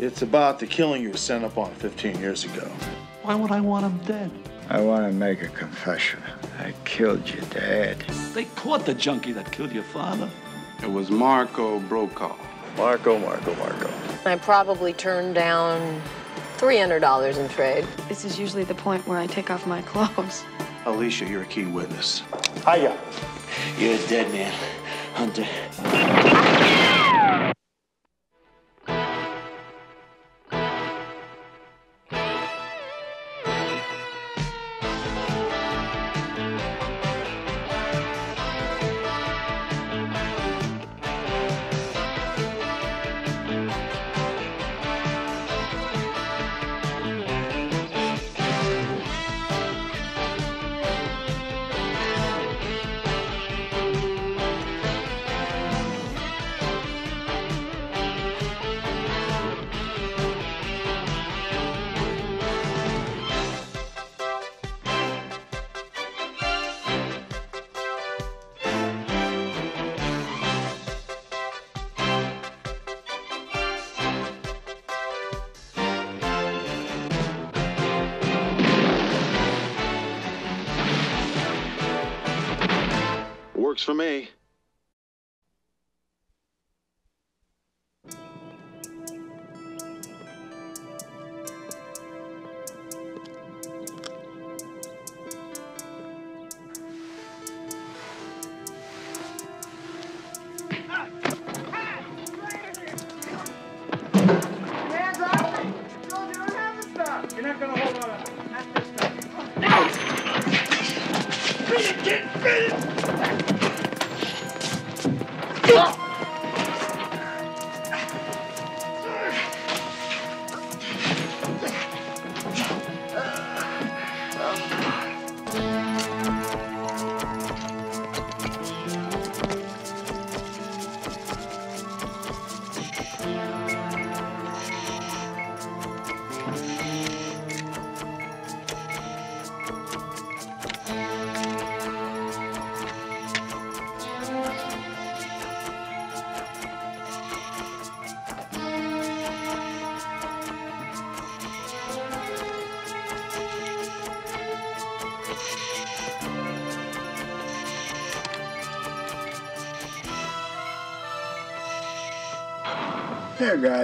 It's about the killing you were sent up on 15 years ago. Why would I want him dead? I want to make a confession. I killed your dad. They caught the junkie that killed your father. It was Marco Brokaw. Marco, Marco, Marco. I probably turned down $300 in trade. This is usually the point where I take off my clothes. Alicia, you're a key witness. Hiya. You're a dead man, Hunter. Works for me.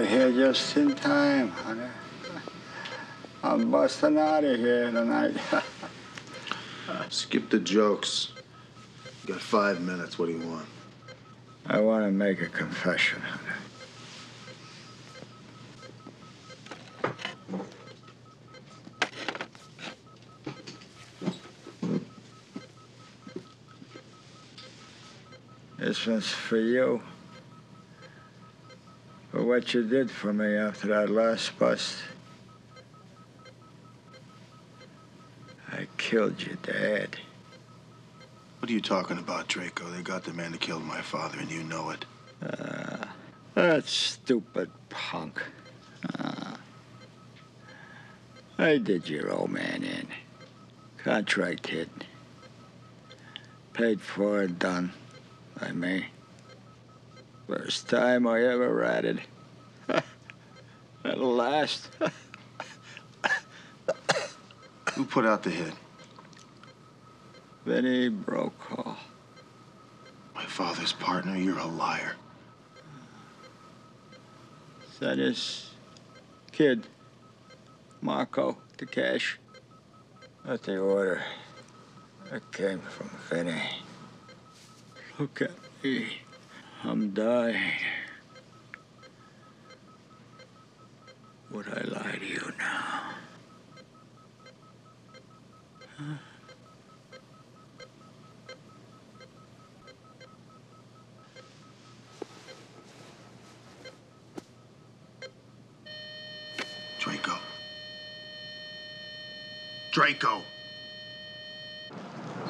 Here just in time, honey. I'm busting out of here tonight. Skip the jokes. You got five minutes. What do you want? I want to make a confession, honey. This one's for you. For what you did for me after that last bust. I killed your dad. What are you talking about, Draco? They got the man who killed my father, and you know it. Uh, that stupid punk. Uh, I did your old man in. Contract hit. Paid for and done by me. First time I ever ratted. At last. Who put out the hit? Vinny Brokaw. My father's partner? You're a liar. Sent his kid, Marco, to cash. At the order. That came from Vinny. Look at me. I'm dying. Would I lie to you now? Draco. Draco!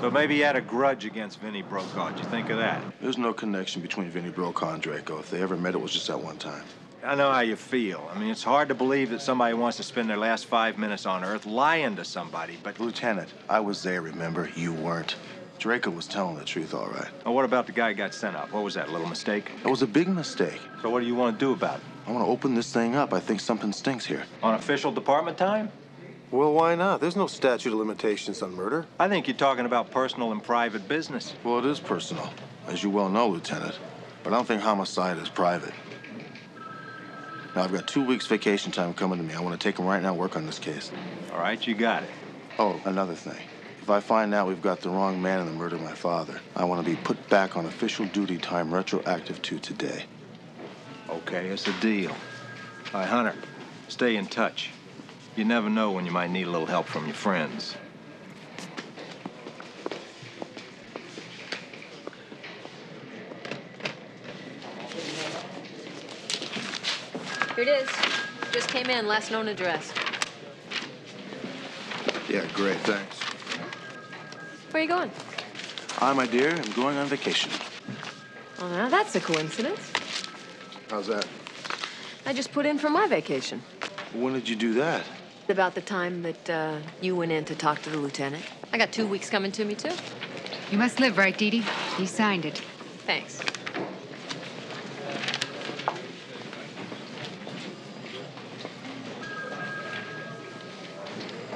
So maybe you had a grudge against Vinny Brokaw. Did you think of that? There's no connection between Vinnie Brokaw and Draco. If they ever met, it was just that one time. I know how you feel. I mean, it's hard to believe that somebody wants to spend their last five minutes on Earth lying to somebody, but Lieutenant, I was there, remember? You weren't. Draco was telling the truth, all right. Now, what about the guy who got sent up? What was that, little mistake? It was a big mistake. So what do you want to do about it? I want to open this thing up. I think something stinks here. On official department time? Well, why not? There's no statute of limitations on murder. I think you're talking about personal and private business. Well, it is personal, as you well know, Lieutenant. But I don't think homicide is private. Now, I've got two weeks vacation time coming to me. I want to take them right now and work on this case. All right, you got it. Oh, another thing. If I find out we've got the wrong man in the murder of my father, I want to be put back on official duty time retroactive to today. Okay, it's a deal. All right, Hunter, stay in touch. You never know when you might need a little help from your friends. Here it is. Just came in, last known address. Yeah, great, thanks. Where are you going? I, my dear, I'm going on vacation. Well, now that's a coincidence. How's that? I just put in for my vacation. When did you do that? About the time that uh, you went in to talk to the lieutenant. I got two weeks coming to me, too. You must live right, Dee Dee. You signed it. Thanks.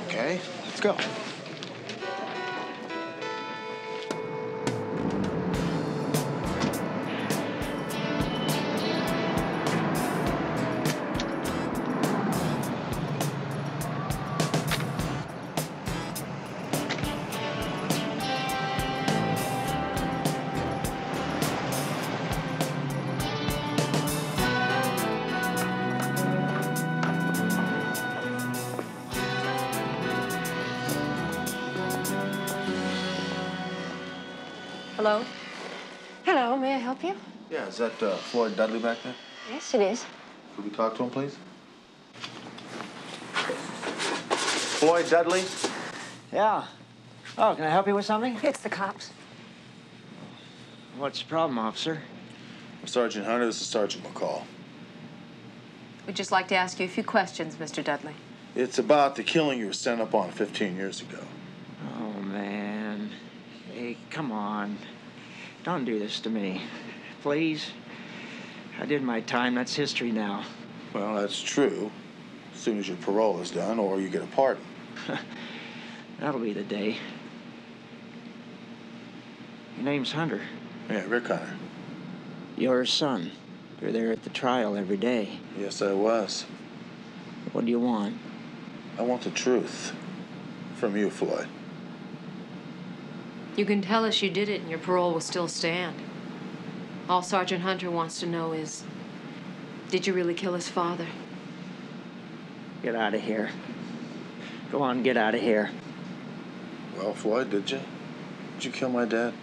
Okay, let's go. That uh, Floyd Dudley back there? Yes, it is. Could we talk to him, please? Floyd Dudley? Yeah. Oh, can I help you with something? It's the cops. What's the problem, officer? Sergeant Hunter, this is Sergeant McCall. We'd just like to ask you a few questions, Mr. Dudley. It's about the killing you were sent up on 15 years ago. Oh, man. Hey, come on. Don't do this to me. Please. I did my time. That's history now. Well, that's true. As soon as your parole is done or you get a pardon. That'll be the day. Your name's Hunter. Yeah, Rick Hunter. Your son. You're there at the trial every day. Yes, I was. What do you want? I want the truth. From you, Floyd. You can tell us you did it and your parole will still stand. All Sergeant Hunter wants to know is did you really kill his father? Get out of here. Go on, get out of here. Well, Floyd, did you? Did you kill my dad?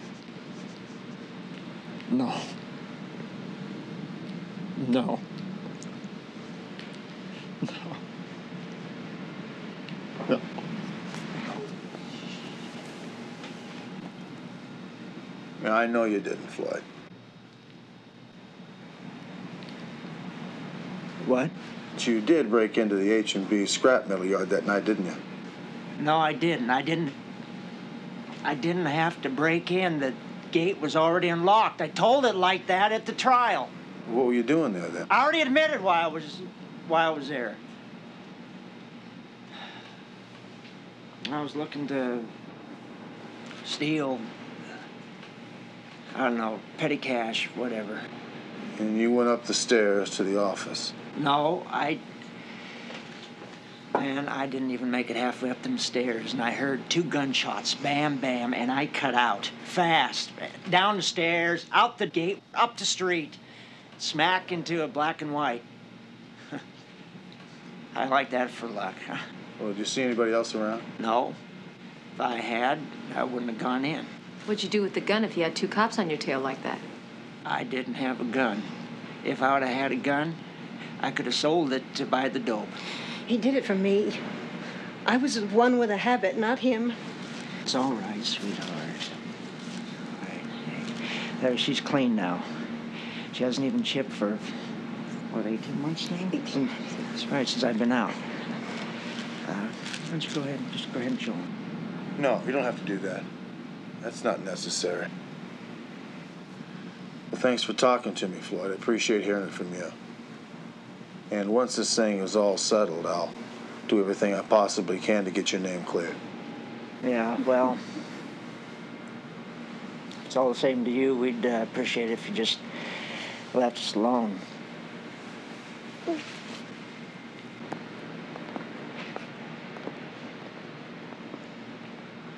No. No. No. Yeah, I know you didn't, Floyd. What? But you did break into the H&B scrap metal yard that night, didn't you? No, I didn't. I didn't. I didn't have to break in. The gate was already unlocked. I told it like that at the trial. What were you doing there then? I already admitted why I was why I was there. I was looking to steal I don't know, petty cash, whatever. And you went up the stairs to the office. No, I Man, I didn't even make it halfway up them stairs, and I heard two gunshots, bam, bam, and I cut out fast, down the stairs, out the gate, up the street, smack into a black and white. I like that for luck. Well, did you see anybody else around? No, if I had, I wouldn't have gone in. What'd you do with the gun if you had two cops on your tail like that? I didn't have a gun. If I would have had a gun, I could have sold it to buy the dope. He did it for me. I was the one with a habit, not him. It's all right, sweetheart. All right. There, she's clean now. She hasn't even chipped for, what, 18 months now? 18 That's right, since I've been out. Uh, why don't you go ahead, just go ahead and show him. No, you don't have to do that. That's not necessary. Well, thanks for talking to me, Floyd. I appreciate hearing it from you. And once this thing is all settled, I'll do everything I possibly can to get your name cleared. Yeah, well, it's all the same to you. We'd uh, appreciate it if you just left us alone.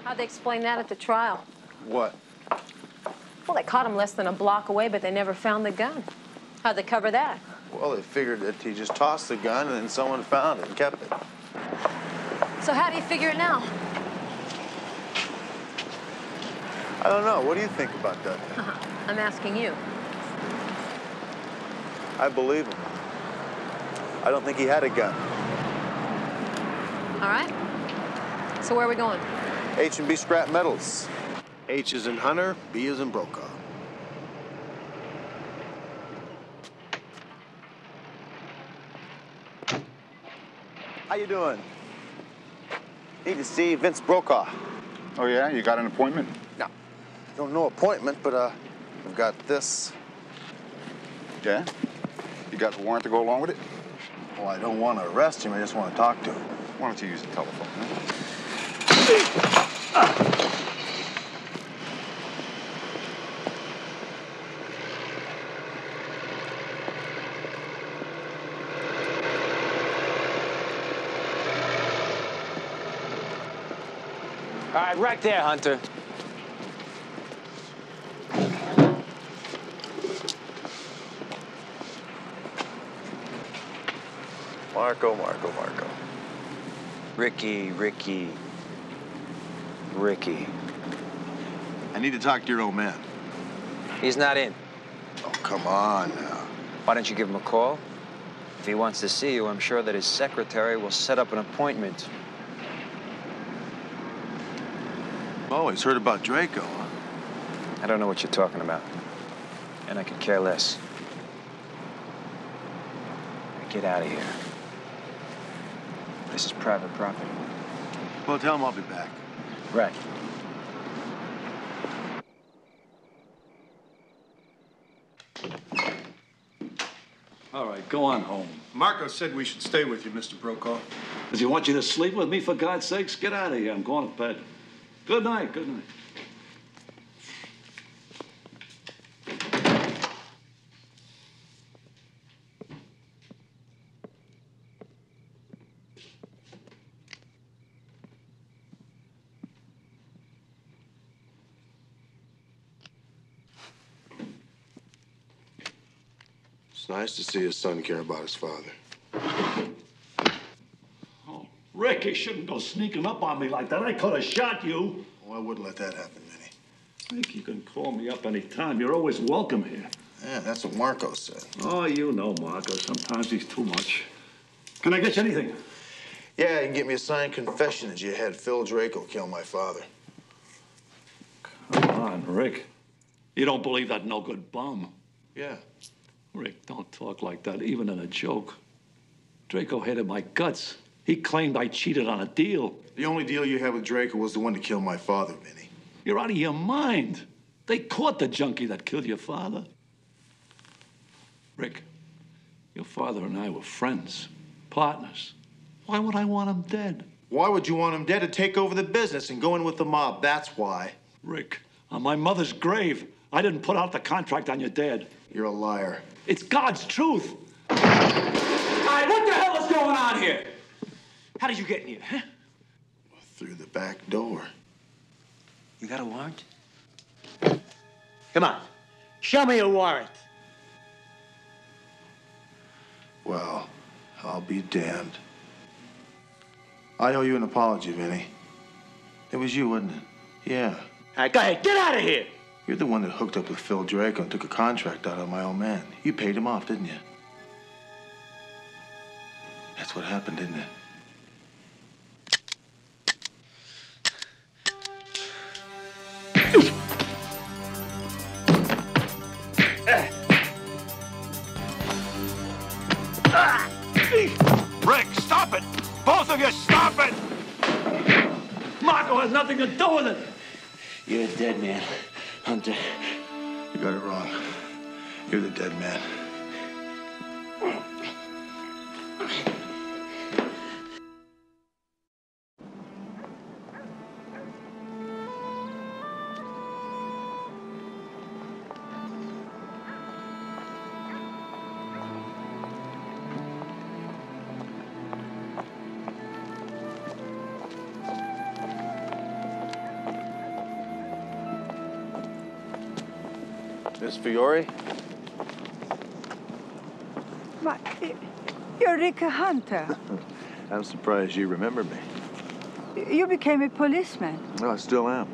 How'd they explain that at the trial? What? Well, they caught him less than a block away, but they never found the gun. How'd they cover that? Well, they figured that he just tossed the gun and then someone found it and kept it. So how do you figure it now? I don't know. What do you think about that? Uh-huh. I'm asking you. I believe him. I don't think he had a gun. All right. So where are we going? H and B scrap metals. H is in Hunter, B is in Brokaw. How you doing? Need to see Vince Brokaw. Oh, yeah? You got an appointment? No, don't know appointment, but uh, I've got this. Yeah? You got the warrant to go along with it? Well, I don't want to arrest him. I just want to talk to him. Why don't you use the telephone, huh? All right, there, Hunter. Marco, Marco, Marco. Ricky, Ricky, Ricky. I need to talk to your old man. He's not in. Oh, come on now. Why don't you give him a call? If he wants to see you, I'm sure that his secretary will set up an appointment. Always heard about Draco, huh? I don't know what you're talking about. And I could care less. Get out of here. This is private property. Well, tell him I'll be back. Right. All right, go on home. Marco said we should stay with you, Mr. Brokaw. Does he want you to sleep with me, for God's sakes? Get out of here. I'm going to bed. Good night, good night. It's nice to see his son care about his father. Rick, you shouldn't go sneaking up on me like that. I could have shot you. Oh, I wouldn't let that happen, Vinny. Rick, you can call me up any time. You're always welcome here. Yeah, that's what Marco said. Oh, you know Marco. Sometimes he's too much. Can I get you anything? Yeah, you can get me a signed confession that you had Phil Draco kill my father. Come on, Rick. You don't believe that no good bum. Yeah. Rick, don't talk like that, even in a joke. Draco hated my guts. He claimed I cheated on a deal. The only deal you had with Draco was the one to kill my father, Vinny. You're out of your mind. They caught the junkie that killed your father. Rick, your father and I were friends, partners. Why would I want him dead? Why would you want him dead to take over the business and go in with the mob? That's why. Rick, on my mother's grave, I didn't put out the contract on your dad. You're a liar. It's God's truth. All right, what the hell is going on here? How did you get in here, huh? Through the back door. You got a warrant? Come on, show me a warrant. Well, I'll be damned. I owe you an apology, Vinny. It was you, wasn't it? Yeah. All right, go ahead, get out of here. You're the one that hooked up with Phil Draco and took a contract out on my old man. You paid him off, didn't you? That's what happened, didn't it? Rick, stop it! Both of you, stop it! Marco has nothing to do with it. You're a dead man, Hunter. You got it wrong. You're the dead man. Fiore? Ma, you're Rick Hunter. I'm surprised you remember me. You became a policeman. Well, I still am.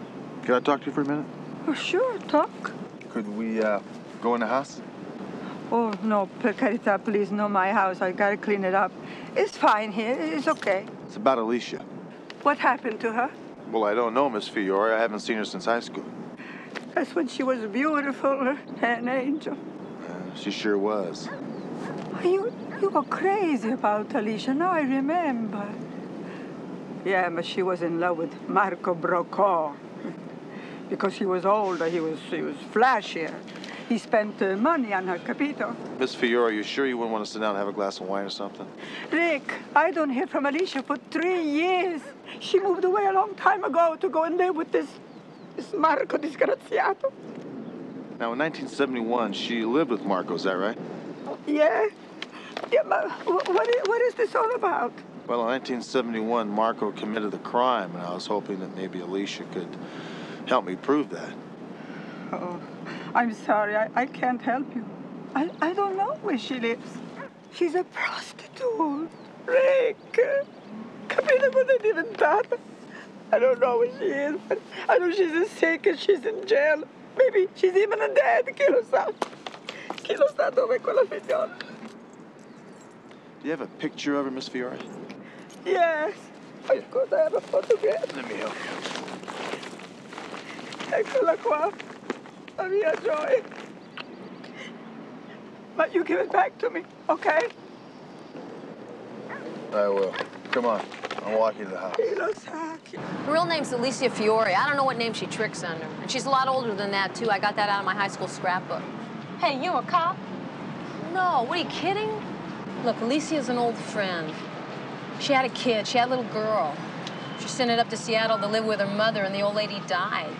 Can I talk to you for a minute? Oh, sure, talk. Could we uh, go in the house? Oh, no, per carità, please, no, my house. I gotta clean it up. It's fine here. It's okay. It's about Alicia. What happened to her? Well, I don't know, Miss Fiore. I haven't seen her since high school. That's when she was beautiful, an angel. Uh, she sure was. You, you were crazy about Alicia. Now I remember. Yeah, but she was in love with Marco Brokaw. Because he was older, he was, he was flashier. He spent uh, money on her, capito? Miss Fiore, are you sure you wouldn't want to sit down and have a glass of wine or something? Rick, I don't hear from Alicia for three years. She moved away a long time ago to go and live with this, this Marco disgraziato. Now, in 1971, she lived with Marco, is that right? Yeah? Yeah, but wh- what is, what is this all about? Well, in 1971, Marco committed the crime, and I was hoping that maybe Alicia could help me prove that. Oh, I'm sorry. I, I can't help you. I, I don't know where she lives. She's a prostitute. Rick. Capito cosa è diventata? I don't know where she is, but I know she's sick and she's in jail. Maybe she's even dead. Chi lo sa? Chi lo sa dove è quella figliola? Do you have a picture of her, Miss Fiore? Yes. Of course, I have a photograph. Let me help you. Eccola qua. La mia gioia. But you give it back to me, okay? I will. Come on. I'll walk you to the house. Chi lo sa? Her real name's Alicia Fiore. I don't know what name she tricks under. And she's a lot older than that, too. I got that out of my high school scrapbook. Hey, you a cop? No, what are you kidding? Look, Alicia's an old friend. She had a kid, she had a little girl. She sent it up to Seattle to live with her mother, and the old lady died.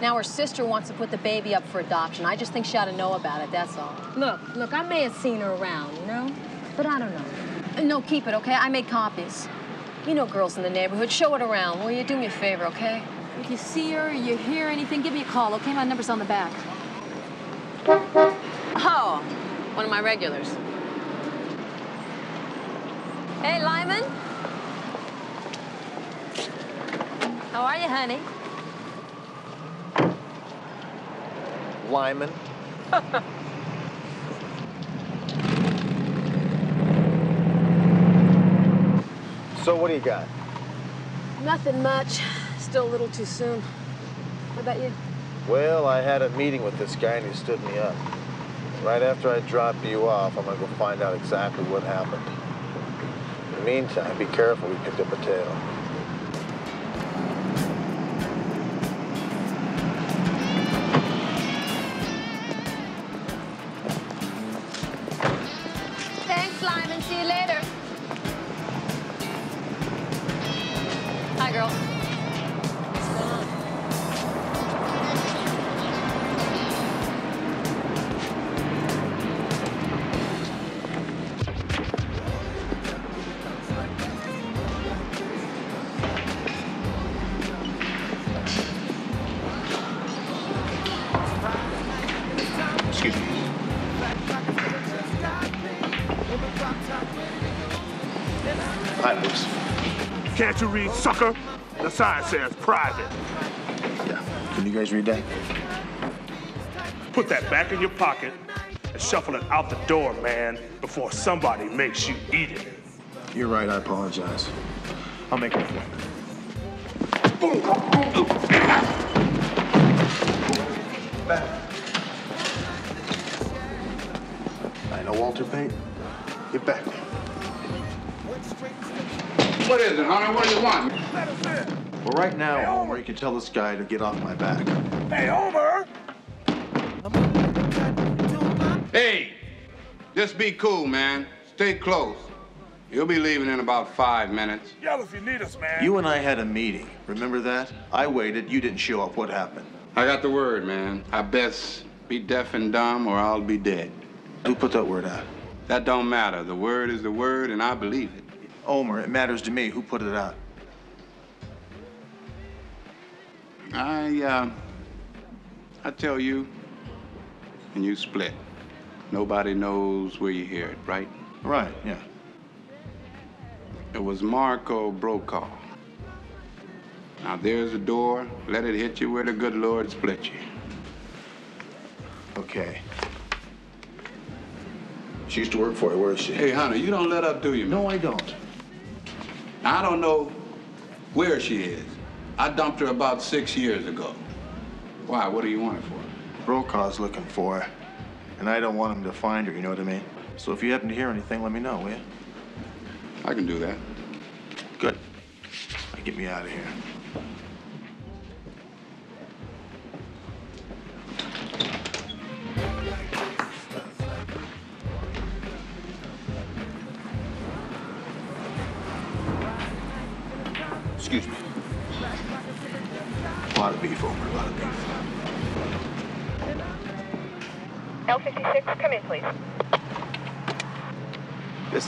Now her sister wants to put the baby up for adoption. I just think she ought to know about it, that's all. Look, look, I may have seen her around, you know? But I don't know. No, keep it, okay? I made copies. You know girls in the neighborhood. Show it around, will you? Do me a favor, okay? If you see her, you hear anything, give me a call, okay? My number's on the back. Oh, one of my regulars. Hey, Lyman. How are you, honey? Lyman. so, what do you got? Nothing much. Still a little too soon. What about you? Well, I had a meeting with this guy and he stood me up. Right after I drop you off, I'm gonna go find out exactly what happened. In the meantime, be careful, we picked up a tail. You read, sucker? The sign says private. Yeah. Can you guys read that? Put that back in your pocket and shuffle it out the door, man, before somebody makes you eat it. You're right, I apologize. I'll make it point. Back. I know Walter Payton. Get back. What is it, Hunter? What do you want? Let us in. Well, right now, Homer, you can tell this guy to get off my back. Hey, Homer! Hey, just be cool, man. Stay close. You'll be leaving in about five minutes. Yell if you need us, man. You and I had a meeting. Remember that? I waited. You didn't show up. What happened? I got the word, man. I best be deaf and dumb or I'll be dead. Who put that word out? That don't matter. The word is the word, and I believe it. Homer, it matters to me. Who put it out? I, uh, I tell you, and you split. Nobody knows where you hear it, right? Right, yeah. It was Marco Brokaw. Now there's a door. Let it hit you where the good Lord split you. Okay. She used to work for you. Where is she? Hey, honey, you don't let up, do you? No, I don't. Now, I don't know where she is. I dumped her about six years ago. Why? What do you want her for? Brokaw's looking for her, and I don't want him to find her, you know what I mean? So if you happen to hear anything, let me know, will you? I can do that. Good. Now get me out of here.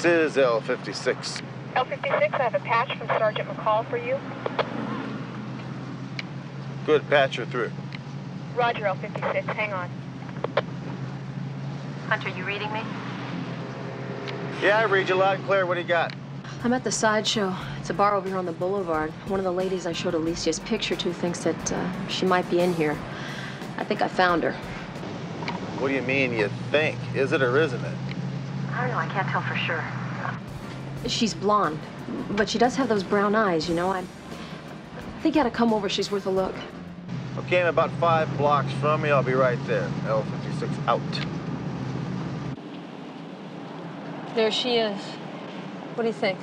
This is L56. L56, I have a patch from Sergeant McCall for you. Good, patch her through. Roger, L56, hang on. Hunter, you reading me? Yeah, I read you loud and clear. What do you got? I'm at the sideshow. It's a bar over here on the boulevard. One of the ladies I showed Alicia's picture to thinks that uh, she might be in here. I think I found her. What do you mean you think? Is it or isn't it? I don't know. I can't tell for sure. She's blonde, but she does have those brown eyes, you know. I think you ought to come over. She's worth a look. Okay, I'm about five blocks from me. I'll be right there. L56 out. There she is. What do you think?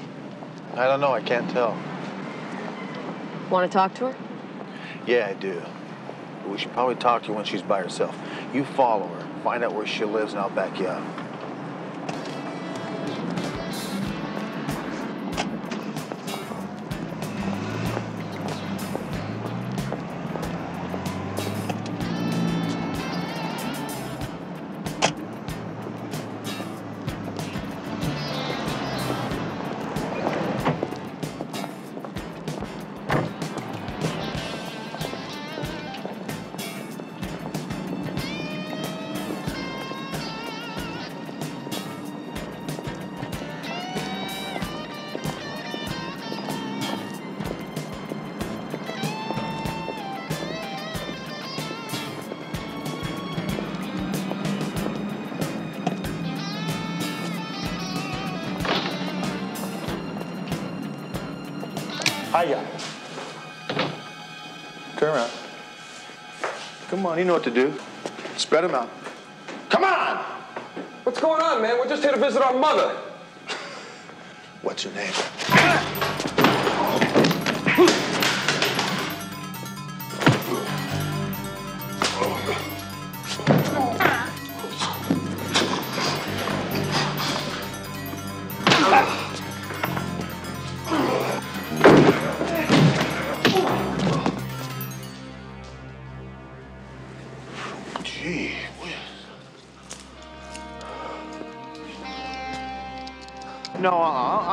I don't know. I can't tell. Want to talk to her? Yeah, I do. But we should probably talk to her when she's by herself. You follow her, find out where she lives, and I'll back you up. You know what to do. Spread them out. Come on! What's going on, man? We're just here to visit our mother. What's your name?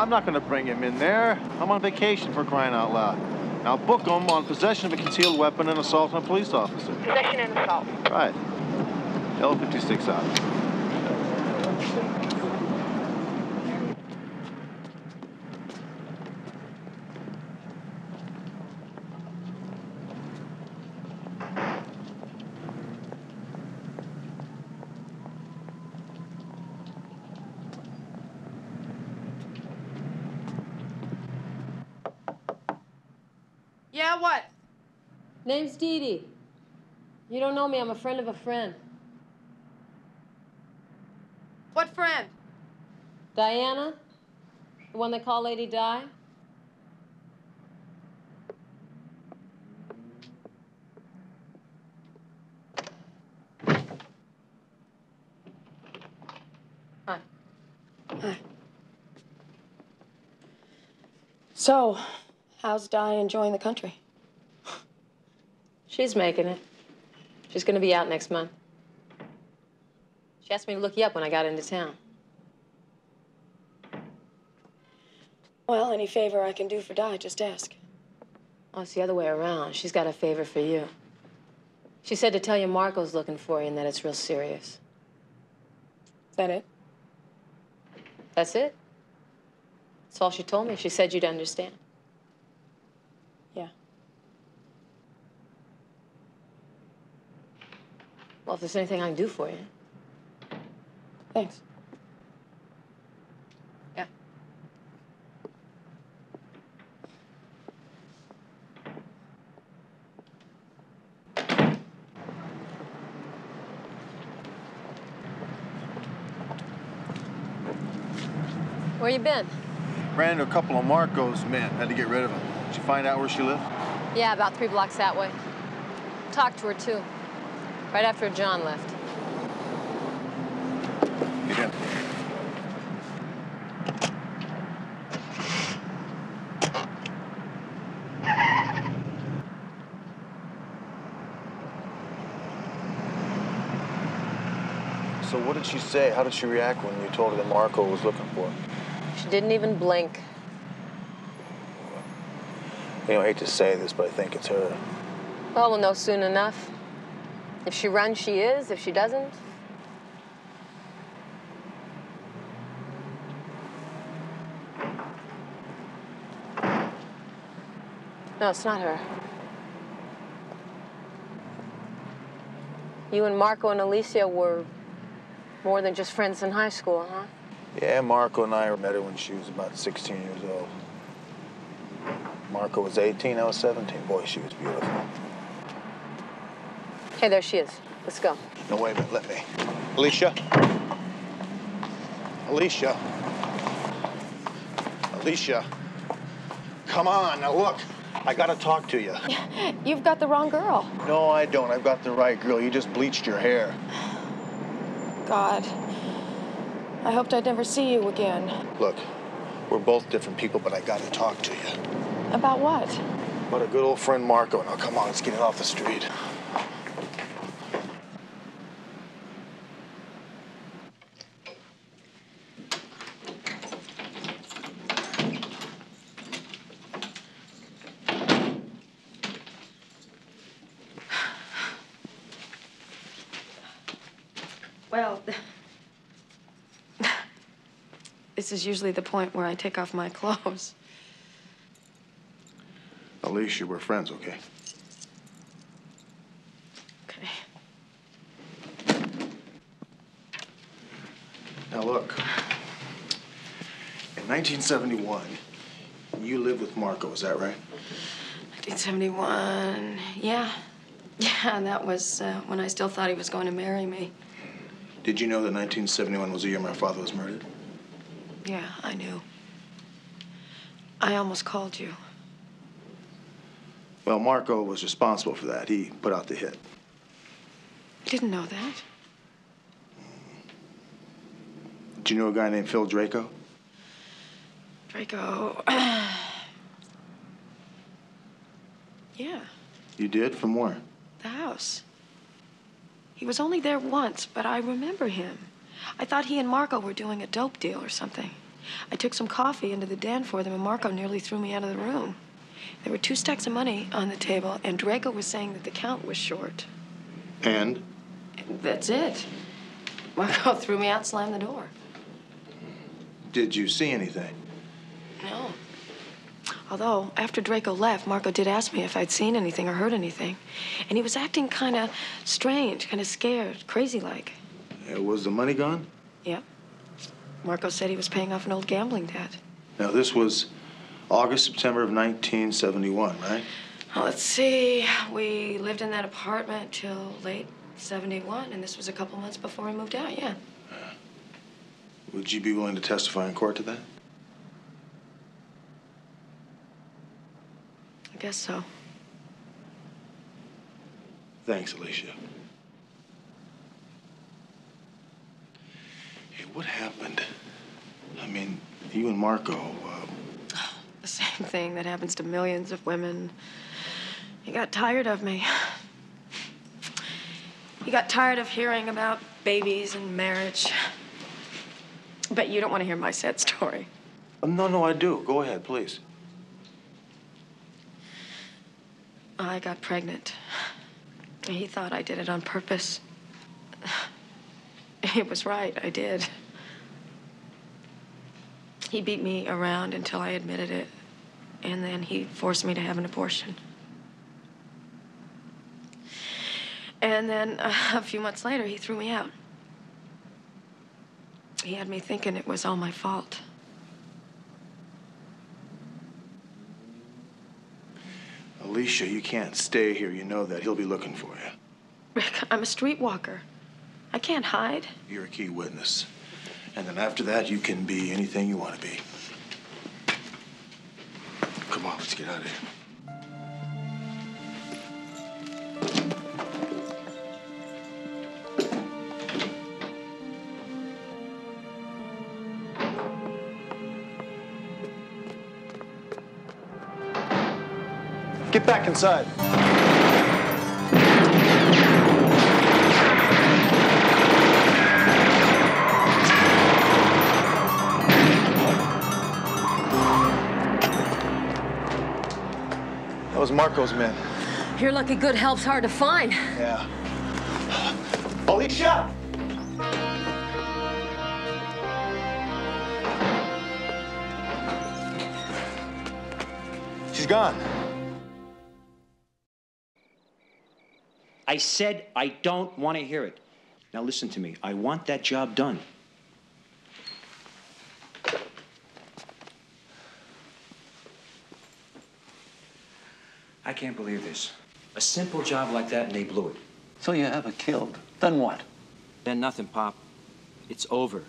I'm not going to bring him in there. I'm on vacation for crying out loud. Now book him on possession of a concealed weapon and assault on a police officer. Possession and assault. Right. L56 out. know me. I'm a friend of a friend. What friend? Diana, the one they call Lady Di. Hi. Hi. So, how's Di enjoying the country? She's making it. She's gonna be out next month. She asked me to look you up when I got into town. Well, any favor I can do for Di, just ask. Oh, it's the other way around. She's got a favor for you. She said to tell you Marco's looking for you and that it's real serious. Is that it? That's it. That's all she told me. She said you'd understand. Yeah. Well, if there's anything I can do for you. Thanks. Yeah. Where you been? Ran into a couple of Marco's men. Had to get rid of them. Did you find out where she lived? Yeah, about three blocks that way. Talked to her, too. Right after John left. Did. So what did she say? How did she react when you told her that Marco was looking for her? She didn't even blink. You know, I hate to say this, but I think it's her. Well, we'll know soon enough. If she runs, she is. If she doesn't, no, it's not her. You and Marco and Alicia were more than just friends in high school, huh? Yeah, Marco and I met her when she was about 16 years old. Marco was 18, I was 17. Boy, she was beautiful. Hey, there she is. Let's go. No, wait a minute, let me. Alicia? Alicia? Alicia? Come on, now look. I gotta talk to you. You've got the wrong girl. No, I don't. I've got the right girl. You just bleached your hair. God. I hoped I'd never see you again. Look, we're both different people, but I gotta talk to you. About what? About a good old friend Marco. Now, come on, let's get it off the street. Well, this is usually the point where I take off my clothes. Alicia, we're friends, okay? Okay. Now, look. In 1971, you lived with Marco, is that right? 1971. Yeah. Yeah, that was uh, when I still thought he was going to marry me. Did you know that 1971 was the year my father was murdered? Yeah, I knew. I almost called you. Well, Marco was responsible for that. He put out the hit. Didn't know that. Did you know a guy named Phil Draco? Draco. yeah, You did? From where? the house. He was only there once, but I remember him. I thought he and Marco were doing a dope deal or something. I took some coffee into the den for them, and Marco nearly threw me out of the room. There were two stacks of money on the table, and Draco was saying that the count was short. And? That's it. Marco threw me out, slammed the door. Did you see anything? No. Although, after Draco left, Marco did ask me if I'd seen anything or heard anything. And he was acting kind of strange, kind of scared, crazy like. Uh, was the money gone? Yep. Marco said he was paying off an old gambling debt. Now, this was August, September of 1971, right? Well, let's see. We lived in that apartment till late 71, and this was a couple months before we moved out, yeah. Would you be willing to testify in court to that? I guess so. Thanks, Alicia. Hey, what happened? I mean, you and Marco, uh, The same thing that happens to millions of women. He got tired of me. He got tired of hearing about babies and marriage. But you don't want to hear my sad story. oh, no, no, I do. Go ahead, please. I got pregnant. He thought I did it on purpose. He was right, I did. He beat me around until I admitted it, and then he forced me to have an abortion. And then uh, a few months later, he threw me out. He had me thinking it was all my fault. Alicia, you can't stay here. You know that. He'll be looking for you. Rick, I'm a streetwalker. I can't hide. You're a key witness. And then after that, you can be anything you want to be. Come on, let's get out of here. Back inside. That was Marco's men. You're lucky good help's hard to find. Yeah. Alicia! She's gone. I said I don't want to hear it. Now listen to me. I want that job done. I can't believe this. A simple job like that, and they blew it. So you have her killed. Then what? Then nothing, Pop. It's over.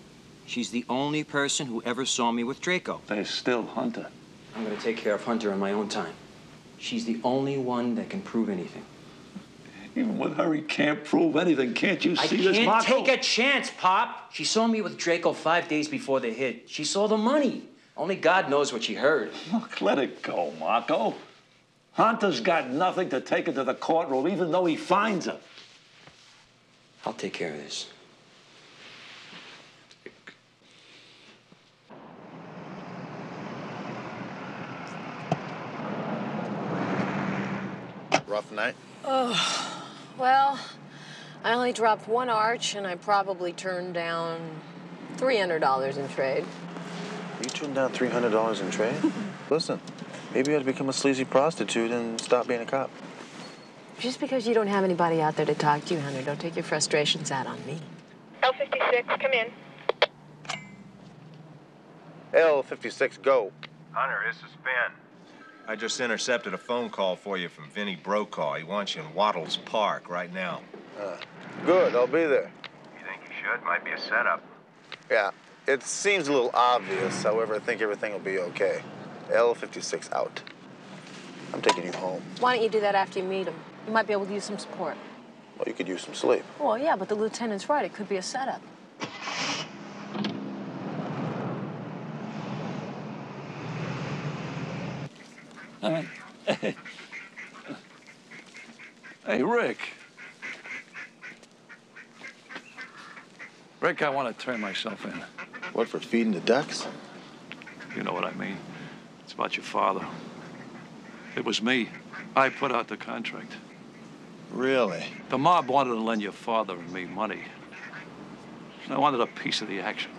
She's the only person who ever saw me with Draco. There's still Hunter. I'm gonna take care of Hunter on my own time. She's the only one that can prove anything. Even with her, he can't prove anything. Can't you see this, I can't Marco? take a chance, Pop. She saw me with Draco five days before the hit. She saw the money. Only God knows what she heard. Look, let it go, Marco. Hunter's got nothing to take her to the courtroom, even though he finds her. I'll take care of this. Rough night. Oh, well, I only dropped one arch and I probably turned down $300 in trade. You turned down $300 in trade? Listen, maybe you ought to become a sleazy prostitute and stop being a cop. Just because you don't have anybody out there to talk to you, Hunter, don't take your frustrations out on me. L56, come in. L56, go. Hunter, this is Ben. I just intercepted a phone call for you from Vinnie Brokaw. He wants you in Waddles Park right now. Uh, good, I'll be there. You think you should? Might be a setup. Yeah, it seems a little obvious. However, I think everything will be okay. L56 out. I'm taking you home. Why don't you do that after you meet him? You might be able to use some support. Well, you could use some sleep. Well, yeah, but the lieutenant's right. It could be a setup. I mean, Uh, hey, Rick. Rick, I want to turn myself in. What, for feeding the ducks? You know what I mean. It's about your father. It was me. I put out the contract. Really? The mob wanted to lend your father and me money. I wanted a piece of the action.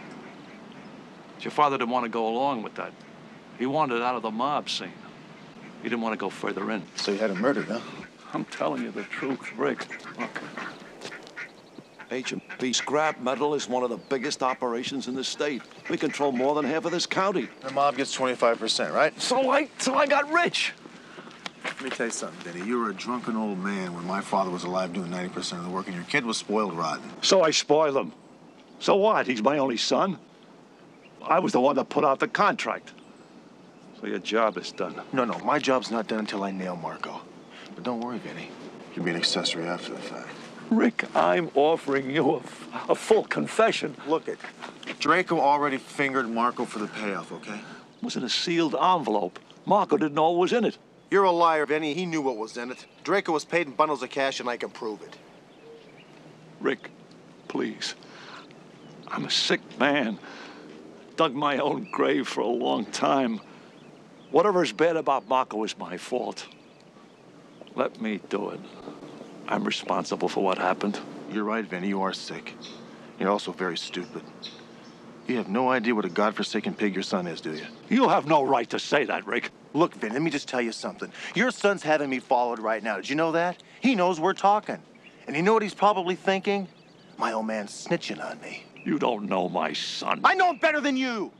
But your father didn't want to go along with that. He wanted out of the mob scene. He didn't want to go further in. So you had him murdered, huh? I'm telling you the truth, Rick. Look. H&P scrap metal is one of the biggest operations in the state. We control more than half of this county. The mob gets 25%, right? So I, so I got rich. Let me tell you something, Vinny. You were a drunken old man when my father was alive doing 90% of the work, and your kid was spoiled rotten. So I spoiled him. So what? He's my only son. I was the one that put out the contract. So your job is done. No, no, my job's not done until I nail Marco. But don't worry, Vinny. You'll be an accessory after the fact. Rick, I'm offering you a, a full confession. Look it. Draco already fingered Marco for the payoff, okay? It was in a sealed envelope. Marco didn't know what was in it. You're a liar, Vinny. He knew what was in it. Draco was paid in bundles of cash, and I can prove it. Rick, please. I'm a sick man. Dug my own grave for a long time. Whatever's bad about Marco is my fault. Let me do it. I'm responsible for what happened. You're right, Vinny. You are sick. You're also very stupid. You have no idea what a godforsaken pig your son is, do you? You have no right to say that, Rick. Look, Vin, let me just tell you something. Your son's having me followed right now. Did you know that? He knows we're talking. And you know what he's probably thinking? My old man's snitching on me. You don't know my son. I know him better than you.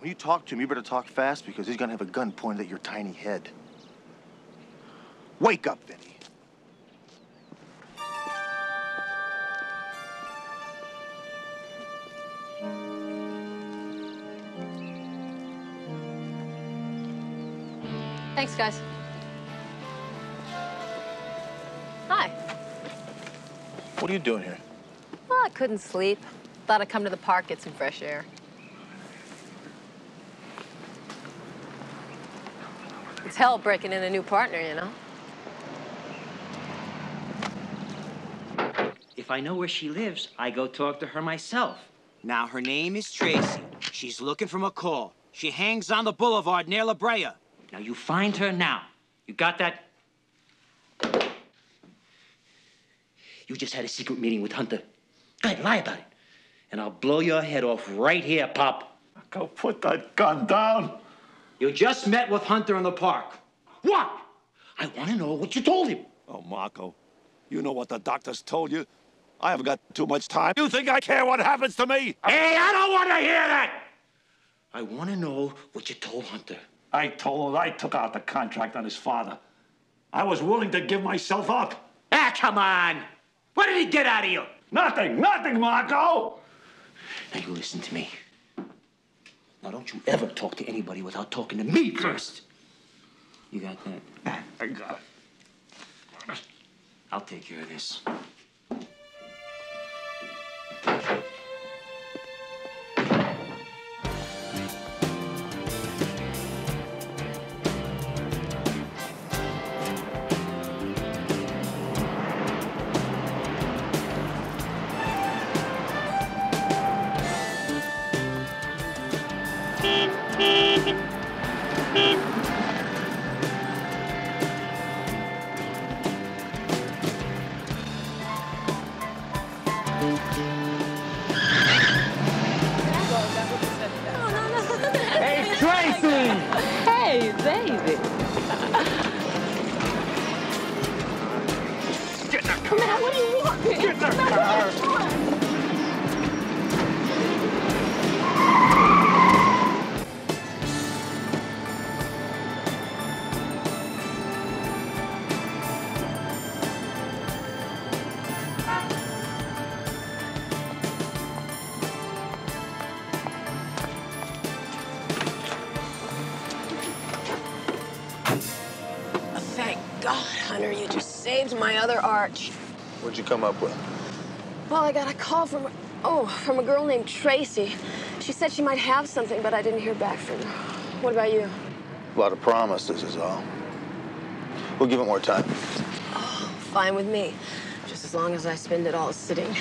When you talk to him, you better talk fast because he's gonna have a gun pointed at your tiny head. Wake up, Vinny. Thanks, guys. Hi. What are you doing here? Well, I couldn't sleep. Thought I'd come to the park, get some fresh air. It's hell breaking in a new partner, you know? If I know where she lives, I go talk to her myself. Now, her name is Tracy. She's looking for McCall. She hangs on the boulevard near La Brea. Now, you find her now. You got that? You just had a secret meeting with Hunter. Go ahead, lie about it. And I'll blow your head off right here, Pop. Go put that gun down. You just met with Hunter in the park. What? I want to know what you told him. Oh, Marco, you know what the doctors told you. I haven't got too much time. You think I care what happens to me? Hey, I don't want to hear that! I want to know what you told Hunter. I told him I took out the contract on his father. I was willing to give myself up. Ah, come on! What did he get out of you? Nothing, nothing, Marco! Now, you listen to me. Now, don't you ever talk to anybody without talking to me first. You got that? I got it. I'll take care of this. In the car. Matt, what do you want? Get in the Matt, what car. do you want? Thank God, Hunter, you just saved my other arch. What'd you come up with? Well, I got a call from, oh, from a girl named Tracy. She said she might have something, but I didn't hear back from her. What about you? A lot of promises is all. We'll give it more time. Oh, fine with me, just as long as I spend it all sitting.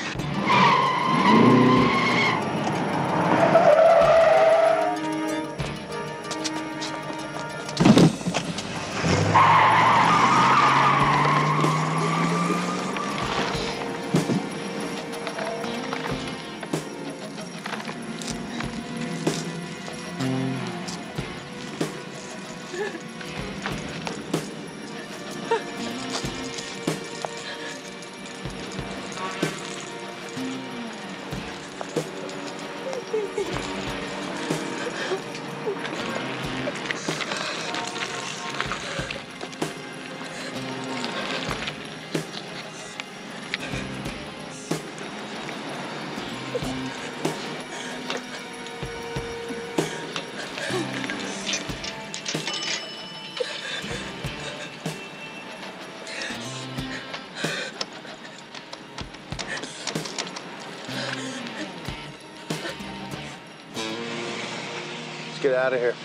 Out of here.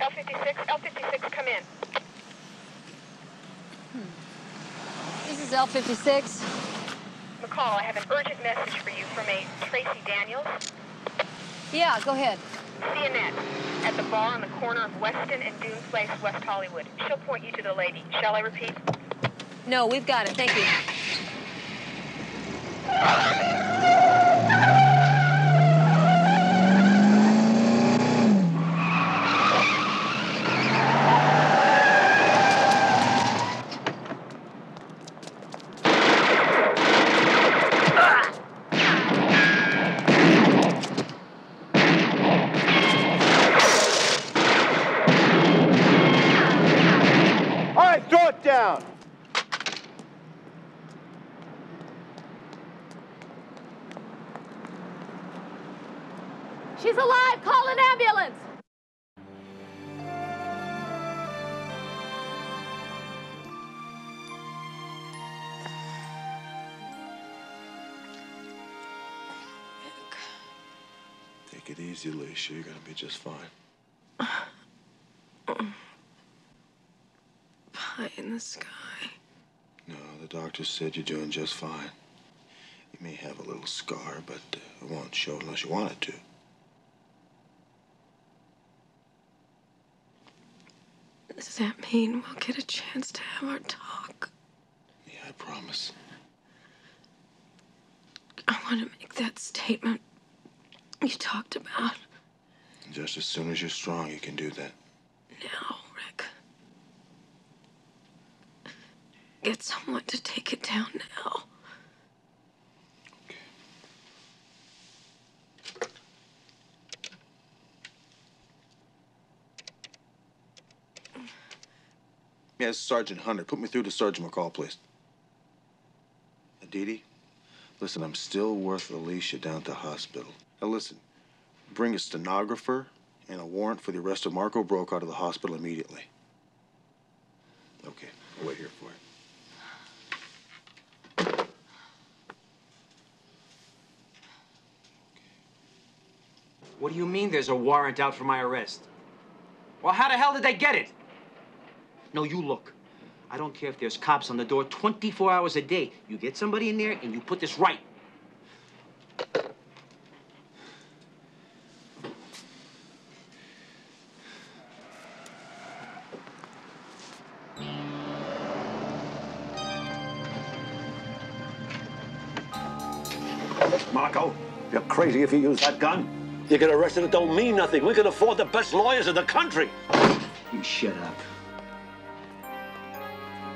L56, L56, come in. This is L56. McCall, I have an urgent message for you from a Tracy Daniels. Yeah, go ahead. See Annette at the bar on the corner of Weston and Dune Place, West Hollywood. She'll point you to the lady. Shall I repeat? No, we've got it. Thank you. it easy, Alicia. You're gonna be just fine. Pie in the sky. No, the doctor said you're doing just fine. You may have a little scar, but uh, it won't show unless you want it to. Does that mean we'll get a chance to have our talk? Yeah, I promise. I want to make that statement you talked about Just as soon as you're strong, you can do that. now, Rick. Get someone to take it down now. Yes, Sergeant Hunter. Put me through to Sergeant McCall, please. Aditi, listen, I'm still worth Alicia down at the hospital. Now listen, bring a stenographer and a warrant for the arrest of Marco Brokaw to the hospital immediately. Okay, I'll wait here for you. What do you mean there's a warrant out for my arrest? Well, how the hell did they get it? No, you look. I don't care if there's cops on the door 24 hours a day. You get somebody in there and you put this right. Crazy if you use that gun. You get arrested, it don't mean nothing. We can afford the best lawyers in the country. You shut up.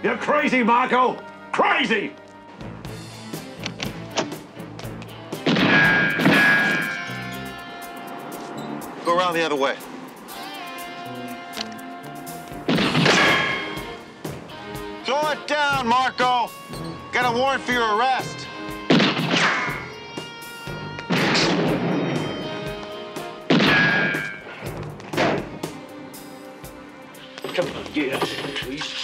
You're crazy, Marco! Crazy! Go around the other way. Throw it down, Marco. Got a warrant for your arrest. Get please.